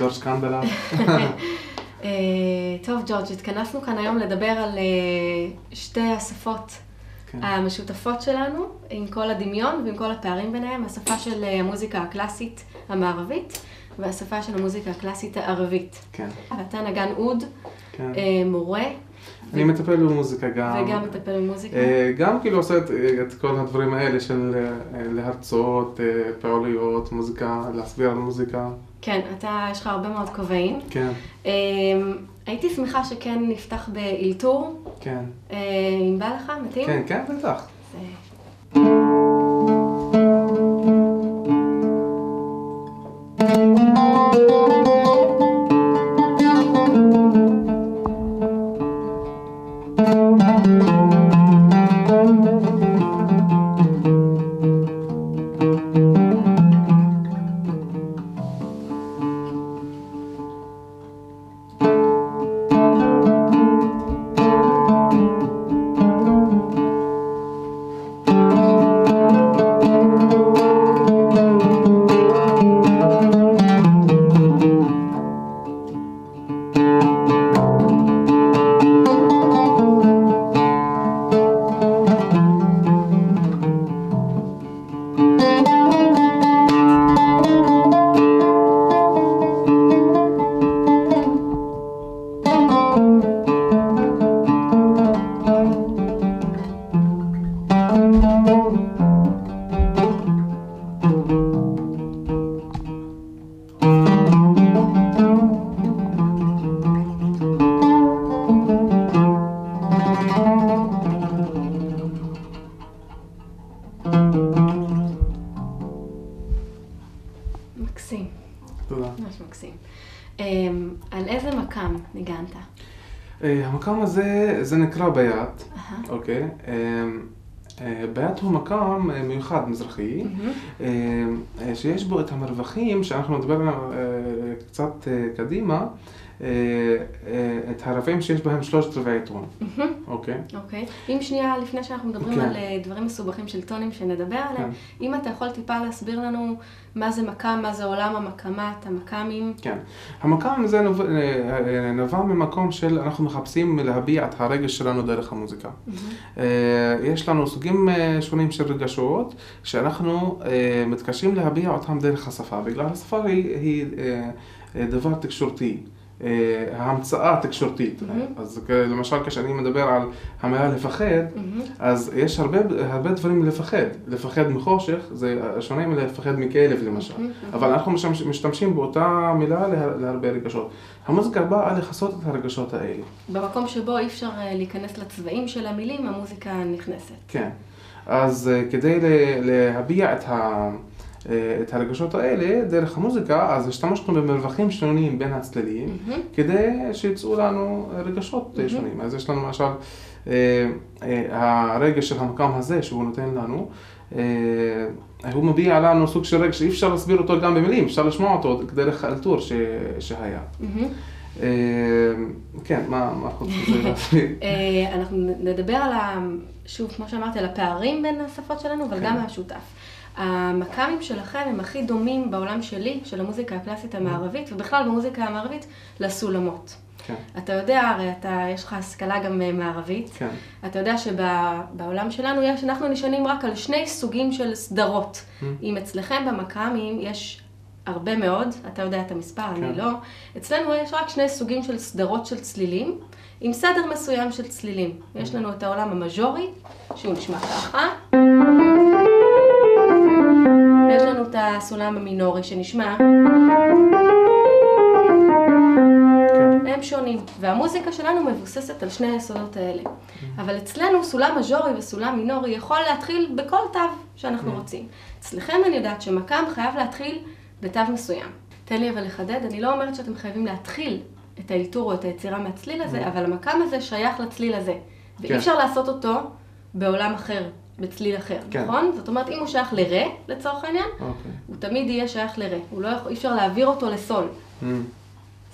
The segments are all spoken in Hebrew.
ג'ורג' קנדלה. אה, טוב, ג'ורג', התכנסנו כאן היום לדבר על אה, שתי השפות כן. המשותפות שלנו, עם כל הדמיון ועם כל הפערים ביניהם, השפה של אה, המוזיקה הקלאסית המערבית והשפה של המוזיקה הקלאסית הערבית. כן, ואתה נגן אוד, כן. מורה, אני מטפל במוזיקה גם. וגם מטפל במוזיקה. אה, גם כאילו עושה את, את כל הדברים האלה של אה, להרצות, אה, פעוליות, מוזיקה, להסביר על מוזיקה. כן, אתה, יש לך הרבה מאוד כובעים. כן, אה, הייתי שמחה שכן נפתח באלתור, כן. אה, אם בא לך, מתאים? כן, כן, בטח. אז, על איזה מקם ניגנת? אה, המקום הזה, זה נקרא ביאט. אוקיי? אה, אה, ביאט הוא מקום אה, מיוחד מזרחי. אה, שיש בו את המרווחים שאנחנו נדבר עליהם קצת קדימה, את הרבעים שיש בהם שלושת רבעי טון, מהמם. אוקיי? אוקיי. אם שנייה, לפני שאנחנו מדברים כן. על אה, דברים מסובכים של טונים שנדבר עליהם, כן. אם אתה יכול טיפה להסביר לנו מה זה מקם, מה זה עולם המקמת, המקמים. כן. המקום הזה נובע, אה, נבע ממקום של אנחנו מחפשים להביע את הרגש שלנו דרך המוזיקה. אה, יש לנו סוגים אה, שונים של רגשות שאנחנו אה, מתקשים להביע אותם דרך השפה, בגלל השפה היא, אה, אה, דבר תקשורתי. אה, ההמצאה התקשורתית, מהמם. אז למשל כשאני מדבר על המילה לפחד, מהמם. אז יש הרבה, הרבה דברים לפחד. לפחד מחושך זה שונה מלפחד מכלב למשל. מהמם. אבל אנחנו משתמש- משתמשים באותה מילה לה- להרבה רגשות. המוזיקה באה לכסות את הרגשות האלה. במקום שבו אי אפשר אה, להיכנס לצבעים של המילים, המוזיקה נכנסת. כן. אז אה, כדי להביע את, ה, את הרגשות האלה דרך המוזיקה, אז השתמשנו במרווחים שונים בין הצדדים, מהמם. כדי שיצאו לנו רגשות אה, מהמם. שונים. אז יש לנו למשל אה, אה, הרגש של המקום הזה שהוא נותן לנו. אה, הוא מביע לנו סוג של רגש שאי אפשר להסביר אותו גם במילים, אפשר לשמוע אותו דרך האלתור ש- שהיה. מהמם. אה, כן, מה חוץ מזה להסביר? אנחנו נדבר על. שוב, כמו שאמרתי, על הפערים בין השפות שלנו, אבל כן. גם מהשותף. המקאמים שלכם הם הכי דומים בעולם שלי, של המוזיקה הקלאסית המערבית, ובכלל במוזיקה המערבית, לסולמות. כן, אתה יודע, הרי אתה, יש לך השכלה גם אה, מערבית. כן, אתה יודע שבעולם שלנו יש, אנחנו נשענים רק על שני סוגים של סדרות. Mm. אם אצלכם במקאמים יש הרבה מאוד, אתה יודע את המספר, אני כן. לא, אצלנו יש רק שני סוגים של סדרות של צלילים, עם סדר מסוים של צלילים. יש לנו את העולם המז'ורי, שהוא נשמע ככה. ויש לנו את הסולם המינורי שנשמע, כן, הם שונים. והמוזיקה שלנו מבוססת על שני היסודות האלה. אבל אצלנו סולם מז'ורי וסולם מינורי יכול להתחיל בכל תו שאנחנו רוצים. אצלכם אני יודעת שמקאם חייב להתחיל בתו מסוים. תן לי אבל לחדד, אני לא אומרת שאתם חייבים להתחיל את האלתור או את היצירה מהצליל הזה, אבל המקאם הזה שייך לצליל הזה. ואי כן. אפשר לעשות אותו בעולם אחר, בצליל אחר, כן. נכון? זאת אומרת, אם הוא שייך לרה, לצורך העניין, אוקיי. הוא תמיד יהיה שייך לרה. הוא לא יכול, אי אפשר להעביר אותו לסול. Mm.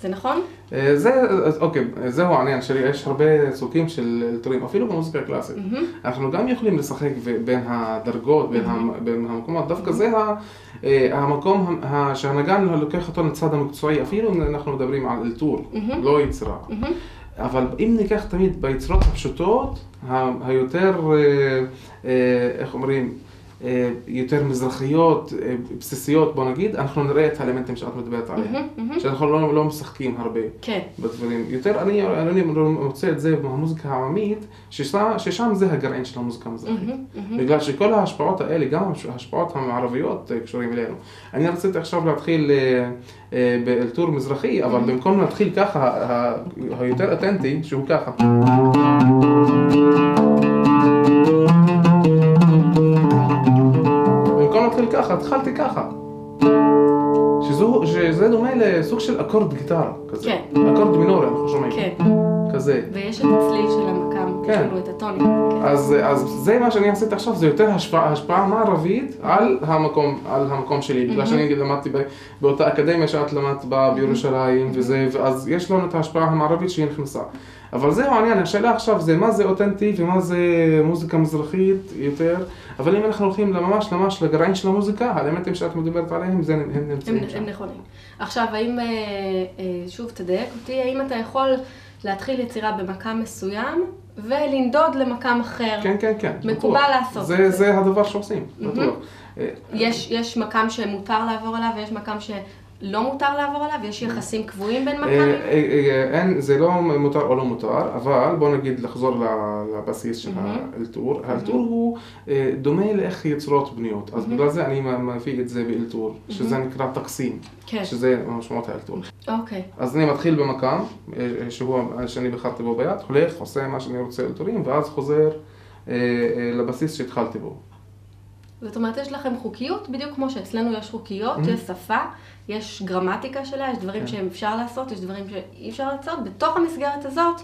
זה נכון? אה, זה, אז אוקיי, זהו העניין שלי, יש הרבה סוגים של אלתורים, אפילו במוזיקה הקלאסית. מהמם. אנחנו גם יכולים לשחק בין הדרגות, בין, המ, בין המקומות, דווקא זה ה, אה, המקום שהנגן לוקח אותו לצד המקצועי, אפילו אם אנחנו מדברים על אלתור, מהמם. לא יצירה. מהמם. אבל אם ניקח תמיד ביצירות הפשוטות, היותר, אה, איך אומרים, יותר מזרחיות, אה, בסיסיות, בוא נגיד, אנחנו נראה את האלמנטים שאת מדברת עליהם. שאנחנו לא, לא משחקים הרבה כן. בדברים. יותר אני, אני מוצא את זה במוזיקה העממית, ששם, ששם זה הגרעין של המוזיקה המזרחית. בגלל שכל ההשפעות האלה, גם ההשפעות המערביות אה, קשורים אלינו. אני רציתי עכשיו להתחיל אה, אה, באלתור מזרחי, אבל במקום להתחיל ככה, היותר אותנטי, שהוא ככה. להתחיל ככה, התחלתי ככה. שזו, שזה דומה לסוג של אקורד גיטרה כזה. כן. אקורד מינורי אנחנו שומעים. כן. כזה. ויש את הצליל של יש כן. לנו את הטונים. כן. אז, אז זה מה שאני עשיתי עכשיו, זה יותר השפעה, השפעה מערבית על המקום, על המקום שלי, בגלל שאני נגיד למדתי באותה אקדמיה שאת למדת בה בירושלים וזה, ואז יש לנו את ההשפעה המערבית שהיא נכנסה. אבל זהו העניין, השאלה עכשיו זה מה זה אותנטי ומה זה מוזיקה מזרחית יותר, אבל אם אנחנו הולכים ממש ממש לגרעין של המוזיקה, האלמנטים שאת מדברת עליהם, זה, הם הם, נמצאים שם. הם נכונים. עכשיו, האם, אה, אה, שוב תדייק אותי, האם אתה יכול להתחיל יצירה במקם מסוים ולנדוד למקם אחר? כן, כן, כן. מקובל בטוח. לעשות זה, את זה. זה הדבר שעושים, בטוח. אה, יש, יש מקם שמותר לעבור אליו ויש מקם שלא מותר לעבור אליו? יש יחסים קבועים בין אה, מקמים? אה, אה, אין, זה לא מותר או לא מותר, אבל בוא נגיד לחזור לבסיס של האלתור. האלתור הוא דומה לאיך יצירות בנויות, אז בגלל זה אני מביא את זה באלתור, שזה נקרא טקסים, כן. שזה משמעות האלתור. אוקיי. אז אני מתחיל במקם, שאני בחרתי בו ביד, הולך, עושה מה שאני רוצה אלתורים, ואז חוזר לבסיס שהתחלתי בו. זאת אומרת, יש לכם חוקיות, בדיוק כמו שאצלנו יש חוקיות, יש שפה, יש גרמטיקה שלה, יש דברים שאפשר לעשות, יש דברים שאי אפשר לעשות. בתוך המסגרת הזאת,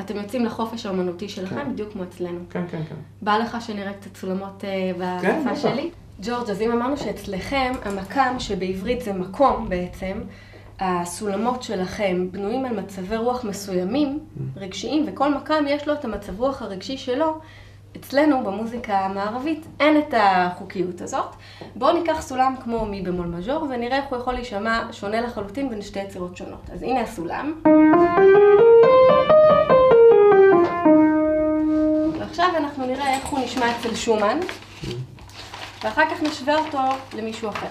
אתם יוצאים לחופש האומנותי שלכם, כן. בדיוק כמו אצלנו. כן, כן, כן. בא לך שנראה קצת סולמות אה, כן, בשפה בטח. שלי? ג'ורג', אז אם אמרנו שאצלכם, המקם, שבעברית זה מקום בעצם, הסולמות שלכם בנויים על מצבי רוח מסוימים, רגשיים, וכל מקם יש לו את המצב רוח הרגשי שלו. אצלנו, במוזיקה המערבית, אין את החוקיות הזאת. בואו ניקח סולם כמו מי במול מז'ור, ונראה איך הוא יכול להישמע שונה לחלוטין בין שתי יצירות שונות. אז הנה הסולם. ועכשיו אנחנו נראה איך הוא נשמע אצל שומן, ואחר כך נשווה אותו למישהו אחר.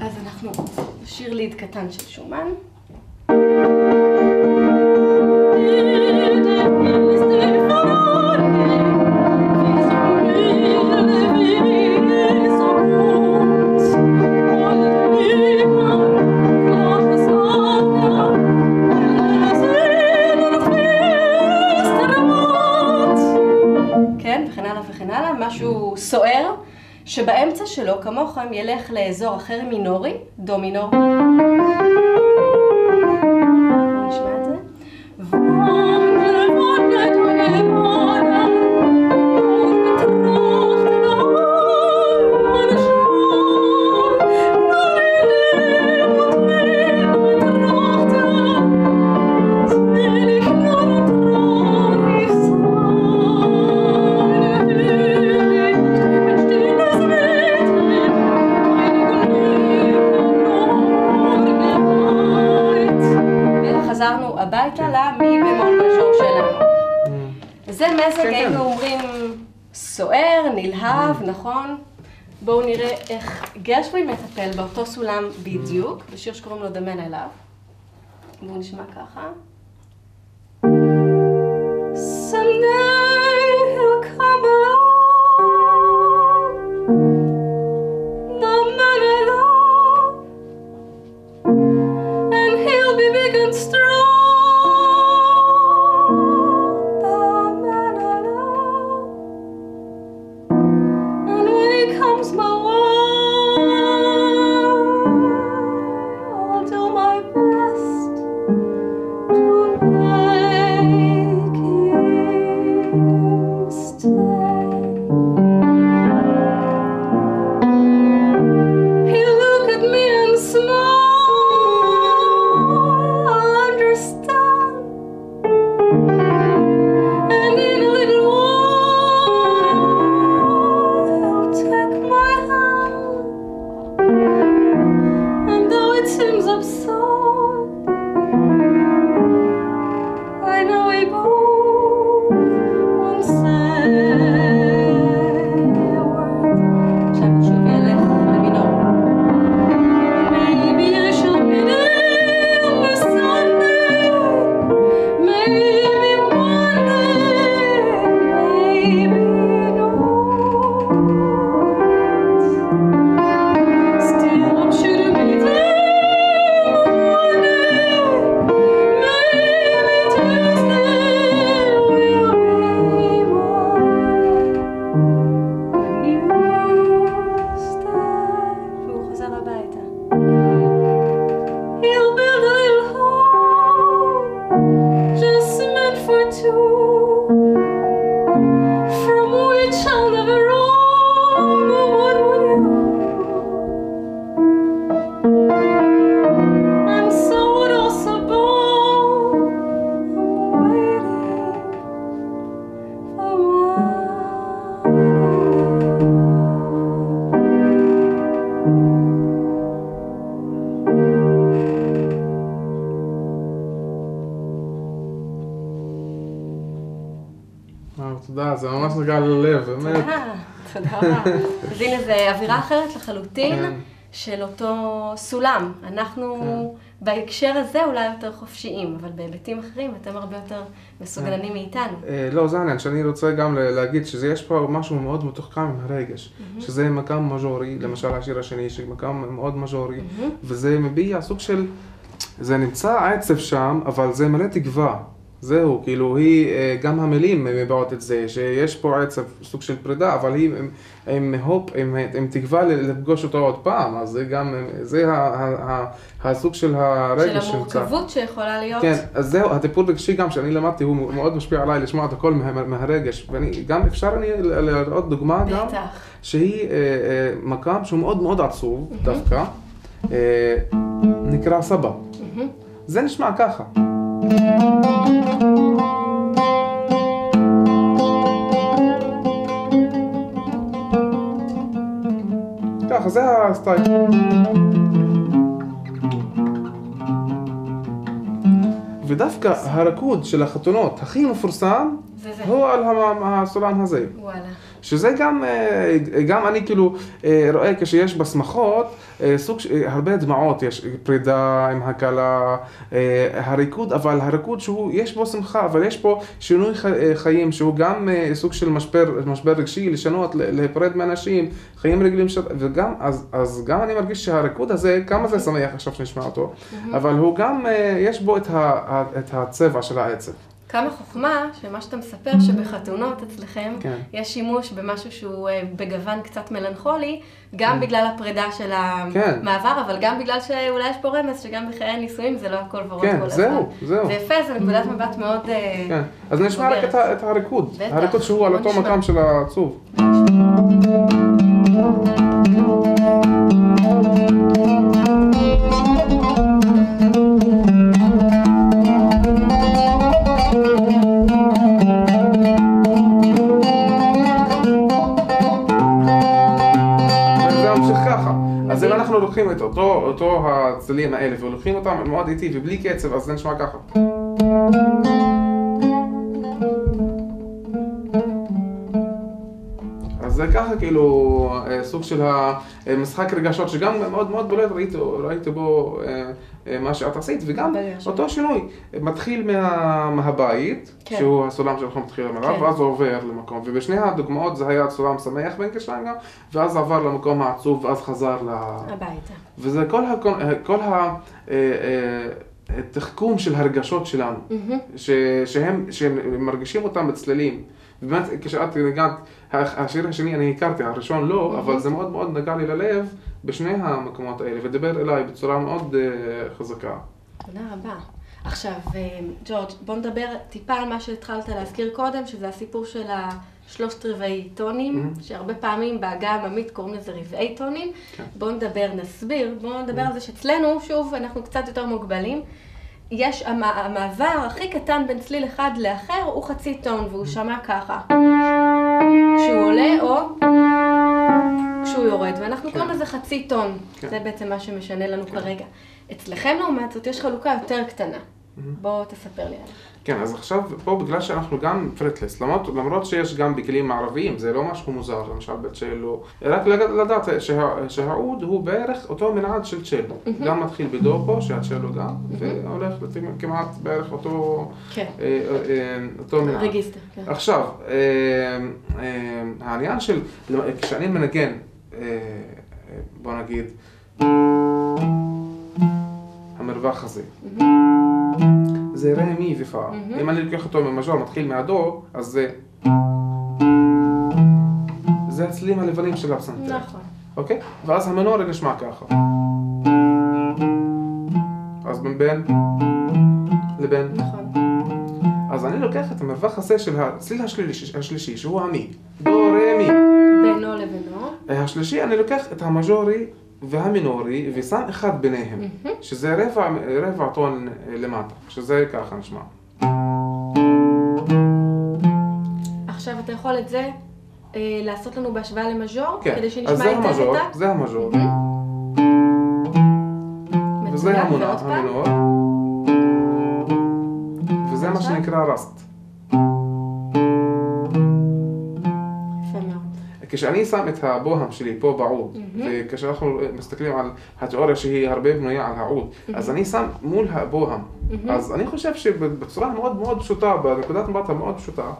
אז אנחנו נשאיר ליד קטן של שומן. שלו, כמוכם, ילך לאזור אחר מינורי, דו מינור. איך גרשווין מטפל באותו סולם בדיוק, בשיר שקוראים לו The Man I Love. נשמע ככה. child never זו אווירה אחרת לחלוטין כן. של אותו סולם. אנחנו בהקשר הזה אולי יותר חופשיים, אבל בהיבטים אחרים אתם הרבה יותר מסוגלנים מאיתנו. אה, לא, זה העניין, שאני רוצה גם להגיד שיש פה משהו מאוד מתוחכם עם הרגש, שזה מקם מז'ורי, למשל השיר השני, שמקם מאוד מז'ורי, וזה מביע סוג של, זה נמצא עצב שם, אבל זה מלא תקווה. זהו, כאילו, היא, אה, גם המילים מביעות את זה, שיש פה עצב, סוג של פרידה, אבל היא עם, עם הופ, עם, עם תקווה לפגוש אותו עוד פעם, אז זה גם, זה ה, ה, ה, הסוג של של הרגש שנמצא. המורכבות שיכולה להיות. כן, אז זהו, הטיפול רגשי גם שאני למדתי, הוא מאוד משפיע עליי לשמוע את הכל מה, מהרגש. ואני, גם אפשר אני לראות דוגמה גם, בטח. שהיא אה, אה, מקם שהוא מאוד מאוד עצוב דווקא, אה, נקרא סבא. זה נשמע ככה. ככה, זה הסטייל. ודווקא הריקוד של החתונות הכי מפורסם זה זה. הוא על המ- הסולם הזה. וואלה. שזה גם, אה, גם אני כאילו אה, רואה כשיש בשמחות אה, סוג, הרבה דמעות, יש פרידה עם הכלה, אה, הריקוד, אבל הריקוד שהוא, יש בו שמחה, אבל יש פה שינוי חיים שהוא גם סוג של משבר, משבר רגשי, לשנות, להיפרד מאנשים, חיים רגילים, ש... וגם, אז, אז גם אני מרגיש שהריקוד הזה, כמה זה שמח עכשיו שנשמע אותו, אבל הוא גם, יש בו את, ה- את הצבע של העצב. כמה חוכמה שמה שאתה מספר שבחתונות אצלכם כן. יש שימוש במשהו שהוא אה, בגוון קצת מלנכולי, גם בגלל הפרידה של כן. המעבר, אבל גם בגלל שאולי יש פה רמז שגם בחיי הנישואים זה לא הכל ורוד כן, כל הזמן. זהו, זהו. זה יפה, זה נקודת מבט מאוד... אה, כן, אז נשמע רק. את, הריקוד, בטח, הריקוד שהוא על אותו. מקם של העצוב. אותו, הצלילים האלה ולוקחים אותם מאוד איטי ובלי קצב, אז זה נשמע ככה. אז זה ככה כאילו אה, סוג של המשחק רגשות שגם מאוד מאוד בולט ראיתי, ראיתי בו אה, אה, מה שאת עשית וגם. אותו שינוי מתחיל מה, מהבית כן. שהוא הסולם שאנחנו מתחילים עליו כן. ואז הוא עובר למקום ובשני הדוגמאות זה היה סולם שמח בין כשליים גם ואז עבר למקום העצוב ואז חזר ל... הביתה. וזה כל, הקון, כל ה... אה, אה, התחכום של הרגשות שלנו, מהמם. ש, שהם, שהם מרגישים אותם בצלילים. באמת, כשאת ניגעת, השיר השני אני הכרתי, הראשון לא, אבל זה מאוד מאוד נגע לי ללב בשני המקומות האלה, ודיבר אליי בצורה מאוד אה, חזקה. תודה רבה. עכשיו, אה, ג'ורג', בוא נדבר טיפה על מה שהתחלת להזכיר קודם, שזה הסיפור של השלושת רבעי טונים, שהרבה פעמים בעגה העממית קוראים לזה רבעי טונים. כן. בוא נדבר, נסביר, בוא נדבר על זה שאצלנו, שוב, אנחנו קצת יותר מוגבלים. יש, המ- המעבר הכי קטן בין צליל אחד לאחר הוא חצי טון, והוא שמע ככה. כשהוא עולה או כשהוא יורד, ואנחנו כן. קוראים לזה חצי טון. כן. זה בעצם מה שמשנה לנו כרגע. אצלכם לעומת זאת יש חלוקה יותר קטנה. בוא תספר לי עליה. כן, אז עכשיו פה בגלל שאנחנו גם פרטלס, למרות, למרות שיש גם בכלים מערביים, זה לא משהו מוזר, למשל בצ'לו, רק לדעת שה, שהעוד הוא בערך אותו מנעד של צ'לו, mm-hmm. גם מתחיל בדו פה, שהצ'לו גם, mm-hmm. והולך כמעט בערך אותו, כן. אה, אה, אה, אותו מנעד. רגיסטר, כן. עכשיו, אה, אה, העניין של, כשאני מנגן, אה, בוא נגיד, המרווח הזה. Mm-hmm. זה רה, מי ופה. אם אני לוקח אותו ממז'ור, מתחיל מהדו, אז זה... זה הצלילים הלבנים של הפסנתר. נכון. אוקיי? ואז המנורי נשמע ככה. אז בין בין לבין. נכון. אז אני לוקח את המרווח הזה של הצליל השלישי, השלישי שהוא המי. דו, רה, מי. בינו לבינו. השלישי, אני לוקח את המז'ורי והמינורי ושם אחד ביניהם, שזה רבע, רבע טון למטה, שזה ככה נשמע. עכשיו אתה יכול את זה אה, לעשות לנו בהשוואה למז'ור, כן, כדי אז שנשמע זה היטב המז'ור, את ה... זה המז'ור, וזה פעם. המינור, וזה מה? שנקרא רסט. כשאני שם את הבוהם שלי פה בעוד, וכשאנחנו מסתכלים על התיאוריה שהיא הרבה בנויה על העוד, אז אני שם מול הבוהם. אז אני חושב שבצורה מאוד מאוד פשוטה, בנקודת מבט המאוד פשוטה,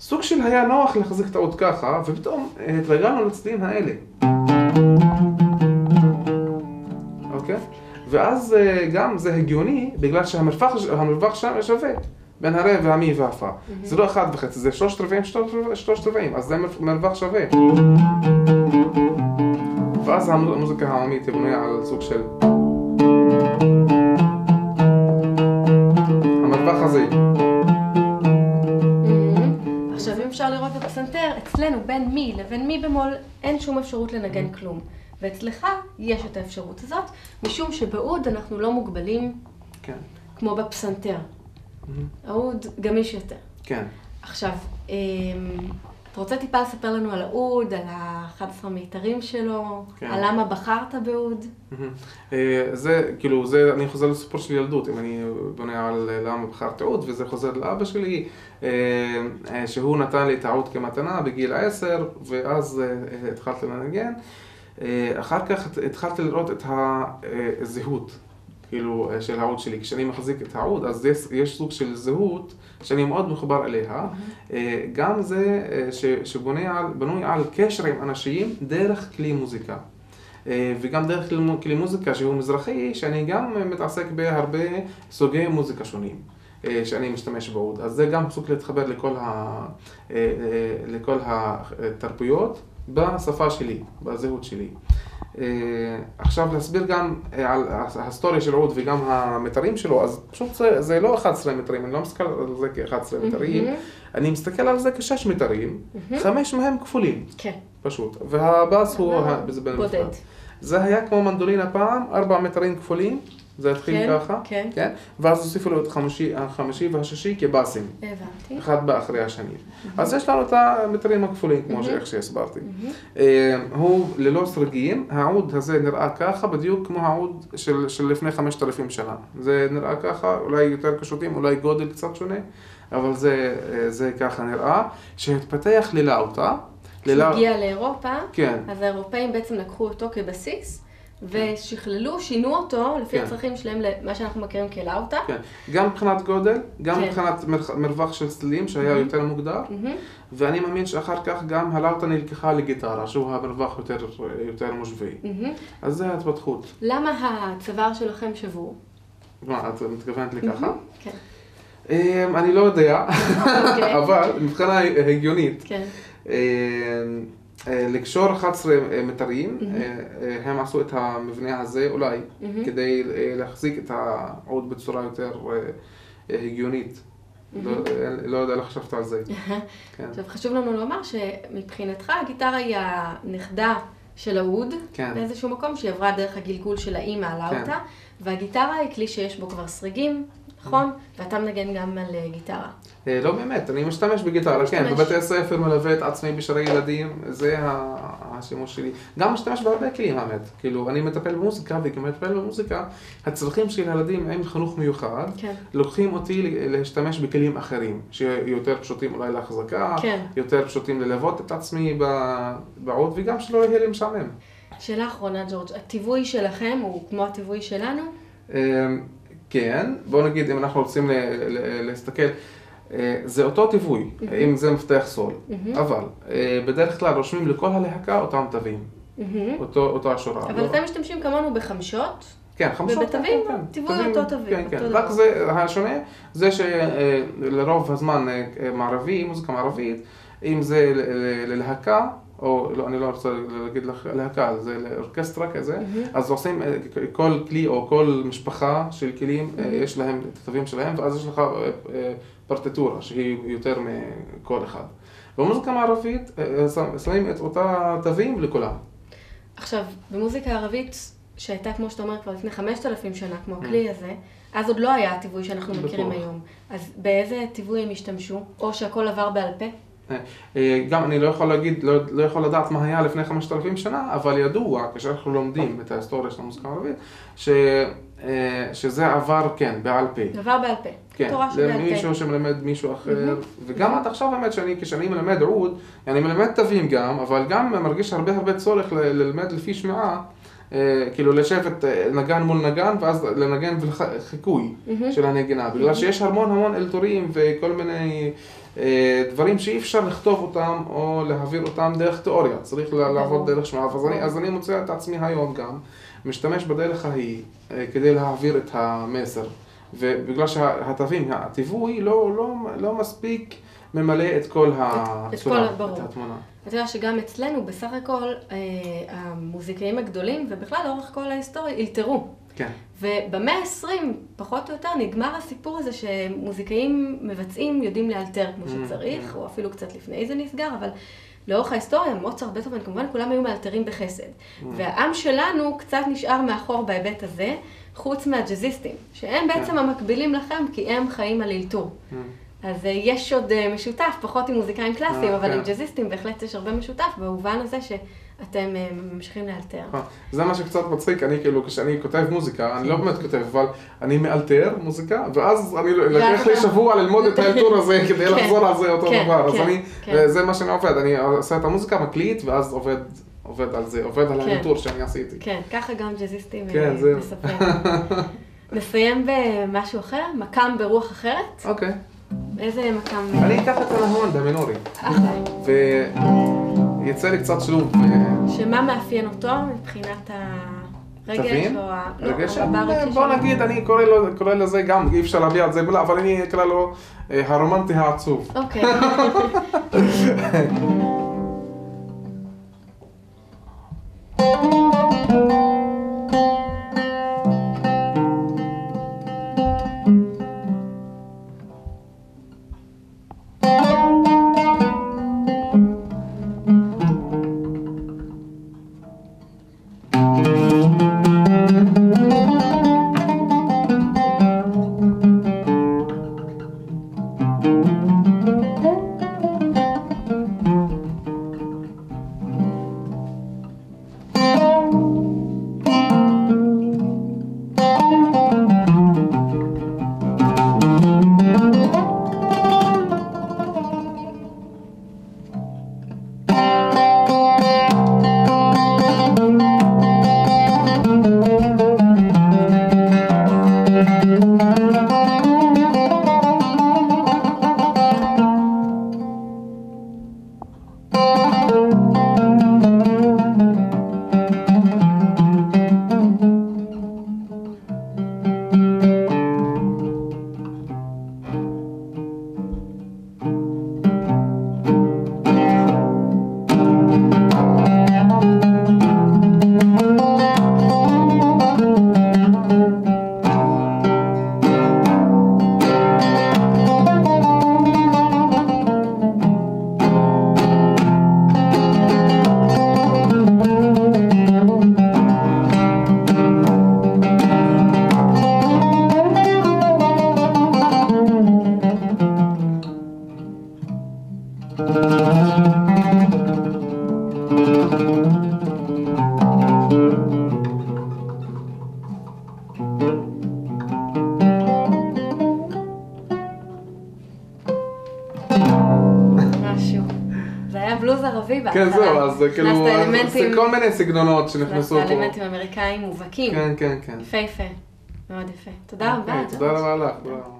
סוג של היה נוח להחזיק את העוד ככה, ופתאום אה, התרגלנו לצדדים האלה. אוקיי? ואז אה, גם זה הגיוני, בגלל שהמרווח המרווח שם שווה. בין הרה והמי והפה. זה לא אחד וחצי, זה שלושת רבעים, שלושת רבעים, אז זה מר- מרווח שווה. ואז המ- המוזיקה העממית היא בנויה על סוג של... המרווח הזה. עכשיו אם אפשר לראות בפסנתר, אצלנו בין מי לבין מי במול אין שום אפשרות לנגן כלום. ואצלך יש את האפשרות הזאת, משום שבאוד אנחנו לא מוגבלים כן, כמו בפסנתר. האוד גמיש יותר. כן. עכשיו, אמ, אתה רוצה טיפה לספר לנו על האוד, על ה-11 מיתרים שלו, כן. על למה בחרת? מהמם. אה, זה, כאילו, זה, אני חוזר לסיפור של ילדות, אם אני בונה על למה בחרתי עוד, וזה חוזר לאבא שלי, אה, אה, שהוא נתן לי את העוד כמתנה בגיל עשר, ואז התחלתי לנגן. אחר כך הת- התחלתי לראות את הזהות, כאילו, אה, של העוד שלי. כשאני מחזיק את העוד, אז יש, יש סוג של זהות שאני מאוד מחובר אליה. אה, גם זה אה, ש, שבונה על, על קשר עם אנשים דרך כלי מוזיקה. וגם דרך כלי מו- כלי מוזיקה שהוא מזרחי, שאני גם מתעסק בהרבה סוגי מוזיקה שונים. שאני משתמש בעוד. אז זה גם סוג להתחבר לכל, ה, לכל התרבויות בשפה שלי, בזהות שלי. אה, עכשיו להסביר גם אה, על ההיסטוריה של עוד וגם המתרים שלו, אז פשוט זה, זה לא 11 מטרים, אני לא מסתכל על זה כ-11 מטרים, אני מסתכל על זה כשש מטרים, חמש מהם כפולים, כן. פשוט, והבאס הוא. בודד. זה היה כמו מנדולינה פעם, ארבע מטרים כפולים, זה התחיל כן, ככה, כן. כן? ואז הוסיפו לו את החמישי, החמישי והשישי כבאסים, הבנתי. אחד בא אחרי השני. אז יש לנו את המטרים הכפולים, כמו שאיך שהסברתי. אה, הוא ללא סרגים, העוד הזה נראה ככה בדיוק כמו העוד של, של לפני 5,000 שנה. זה נראה ככה, אולי יותר קשוטים, אולי גודל קצת שונה, אבל זה, אה, זה ככה נראה. שהתפתח ללאוטה. כשהוא הגיע לאירופה, כן. אז האירופאים בעצם לקחו אותו כבסיס, ושכללו, שינו אותו לפי כן. הצרכים שלהם למה שאנחנו מכירים כלאוטה. כן, גם מבחינת גודל, גם כן. מבחינת מרווח של צלילים שהיה יותר מוגדר, מהמם. ואני מאמין שאחר כך גם הלאוטה נלקחה לגיטרה, שהוא המרווח יותר, יותר מושבי. מהמם. אז זה ההתפתחות. למה הצוואר שלכם שבור? מה, את מתכוונת לי ככה? כן. אמ, אני לא יודע, אוקיי. אבל מבחינה הגיונית, כן. אה, לקשור 11 מטרים, אה, אה, הם עשו את המבנה הזה אולי, כדי אה, להחזיק את העוד בצורה יותר אה, אה, הגיונית. לא- אה, לא יודע, לא חשבת על זה. כן. עכשיו חשוב לנו לומר שמבחינתך הגיטרה היא הנכדה של האוד, כן. באיזשהו מקום שהיא עברה דרך הגלגול של האימא על האוטה, והגיטרה היא כלי שיש בו כבר סריגים, נכון? ואתה מנגן גם על אה, גיטרה. אה, לא באמת, אני משתמש בגיטרה, כן. בבתי הספר מלווה את עצמי בשירי ילדים, זה השימוש שלי. גם משתמש בהרבה כלים האמת, כאילו אני מטפל במוזיקה, וכמטפל במוזיקה, הצרכים של ילדים עם חינוך מיוחד, כן. לוקחים אותי להשתמש בכלים אחרים, שיותר פשוטים אולי להחזקה, כן. יותר פשוטים ללוות את עצמי בעוד, וגם שלא יהיה לי משעמם. שאלה אחרונה, ג'ורג', הטיווי שלכם הוא כמו הטיווי שלנו? כן, בוא נגיד אם אנחנו רוצים להסתכל, אה, זה אותו טיווי, אם זה מפתח סול, אבל אה, בדרך כלל רושמים לכל הלהקה אותם תווים. אותו, השורה. אבל לא- אתם משתמשים כמונו בחמשות? כן, חמשות. ובתווים, כן, כן. תווים, אותו תווים, כן, כן. רק זה, השונה, זה שלרוב הזמן אה, מערבי, מוזיקה מערבית, אם זה ללהקה, או לא, אני לא רוצה להגיד לך להקה, זה לאורקסטרה כזה, אז עושים אה, כל כלי או כל משפחה של כלים, אה, יש להם את התווים שלהם, ואז יש לך אה, פרטיטורה שהיא יותר מכל אחד. במוזיקה מערבית שם- שמים את אותה תווים לכולם. עכשיו, במוזיקה ערבית, שהייתה, כמו שאתה אומר, כבר לפני 5,000 שנה, כמו הכלי הזה, אז עוד לא היה הטיווי שאנחנו מכירים. היום. אז באיזה טיווי הם השתמשו? או שהכל עבר בעל פה? אה, אה, גם אני לא יכול להגיד, לא, לא יכול לדעת מה היה לפני 5,000 שנה, אבל ידוע, כשאנחנו לומדים את ההיסטוריה של המוזיקה הערבית, ש, אה, שזה עבר, כן, בעל פה. עבר בעל פה. כן. למישהו שמלמד מישהו אחר, וגם עד עכשיו האמת שאני, כשאני מלמד עוד, אני מלמד תווים גם, אבל גם מרגיש הרבה הרבה צורך ללמד לפי שמיעה, אה, כאילו לשבת נגן מול נגן, ואז לנגן בחיקוי של הנגינה, בגלל שיש המון המון אלתורים וכל מיני דברים שאי אפשר לכתוב אותם או להעביר אותם דרך תיאוריה, צריך ל- לעבוד דרך שמיעה, אז אני, אז אני מוצא את עצמי היום גם משתמש בדרך ההיא אה, כדי להעביר את המסר. ובגלל שהתווים, הטיווי לא, לא, לא מספיק ממלא את כל הצורה, כל- ברור. את התמונה. אתה יודע שגם אצלנו, בסך הכל, אה, המוזיקאים הגדולים, ובכלל לאורך כל ההיסטוריה, אלתרו. כן. ובמאה ה-20, פחות או יותר, נגמר הסיפור הזה שמוזיקאים מבצעים יודעים לאלתר כמו שצריך, או אפילו קצת לפני זה נסגר, אבל לאורך ההיסטוריה, מוצרט, בטהובן, כמובן כולם היו מאלתרים בחסד. והעם שלנו קצת נשאר מאחור בהיבט הזה, חוץ מהג'אזיסטים, שהם בעצם המקבילים לכם, כי הם חיים על אלתור. אז אה, יש עוד אה, משותף, פחות עם מוזיקאים קלאסיים, אה, אבל כן. עם ג'אזיסטים בהחלט יש הרבה משותף, במובן הזה שאתם אה, ממשיכים לאלתר. נכון. זה מה שקצת מצחיק, אני כאילו, כשאני כותב מוזיקה, אני לא באמת כותב, אבל אני מאלתר מוזיקה, ואז אני לקח לי שבוע ללמוד את האלתור הזה כדי כן, לחזור על זה אותו כן, דבר, אז כן, אני. זה מה שאני עובד, אני עושה את המוזיקה, מקליט, ואז עובד, עובד על זה, עובד על. האלתור שאני עשיתי. כן, ככה גם ג'אזיסטים אה. מספרים. נסיים במשהו אחר? מקם ברוח אחרת? אוקיי. איזה מקם? אני אקח את הנהון במינורי, אחלה. ויצא לי קצת. אה, שמה מאפיין אותו מבחינת הרגש? או ה... לא, רגש, הרגשי בוא? נגיד, אני קורא לזה גם, אי אפשר להביע את זה אבל אני אקרא לו אה, הרומנטי העצוב. אוקיי. זה כאילו, זה כל מיני סגנונות שנכנסו פה. אלמנטים אמריקאים מובהקים. כן, כן, כן. יפהפה. מאוד יפה. תודה רבה. אוקיי, תודה רבה לך.